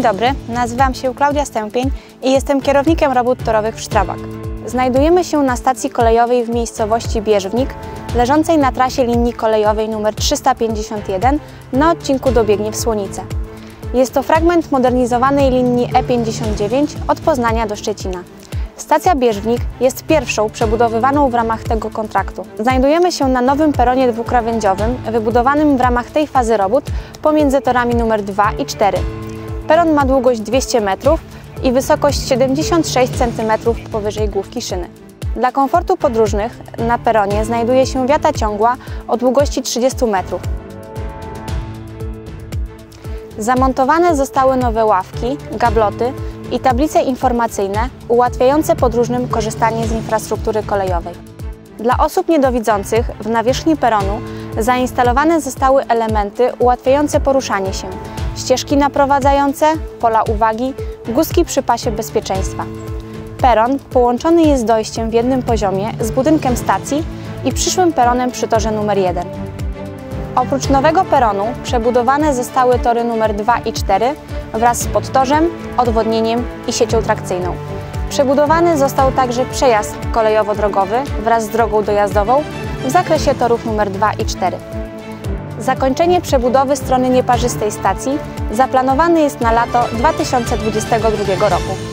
Dzień dobry, nazywam się Klaudia Stępień i jestem kierownikiem robót torowych w Sztrabak. Znajdujemy się na stacji kolejowej w miejscowości Bierzwnik, leżącej na trasie linii kolejowej nr 351 na odcinku Dobiegniew-Słonice. Jest to fragment modernizowanej linii E59 od Poznania do Szczecina. Stacja Bierzwnik jest pierwszą przebudowywaną w ramach tego kontraktu. Znajdujemy się na nowym peronie dwukrawędziowym, wybudowanym w ramach tej fazy robót pomiędzy torami numer 2 i 4. Peron ma długość 200 metrów i wysokość 76 cm powyżej główki szyny. Dla komfortu podróżnych na peronie znajduje się wiata ciągła o długości 30 metrów. Zamontowane zostały nowe ławki, gabloty i tablice informacyjne ułatwiające podróżnym korzystanie z infrastruktury kolejowej. Dla osób niedowidzących w nawierzchni peronu zainstalowane zostały elementy ułatwiające poruszanie się, ścieżki naprowadzające, pola uwagi, guzki przy pasie bezpieczeństwa. Peron połączony jest dojściem w jednym poziomie z budynkiem stacji i przyszłym peronem przy torze numer 1. Oprócz nowego peronu przebudowane zostały tory numer 2 i 4 wraz z podtorzem, odwodnieniem i siecią trakcyjną. Przebudowany został także przejazd kolejowo-drogowy wraz z drogą dojazdową w zakresie torów numer 2 i 4. Zakończenie przebudowy strony nieparzystej stacji zaplanowane jest na lato 2022 roku.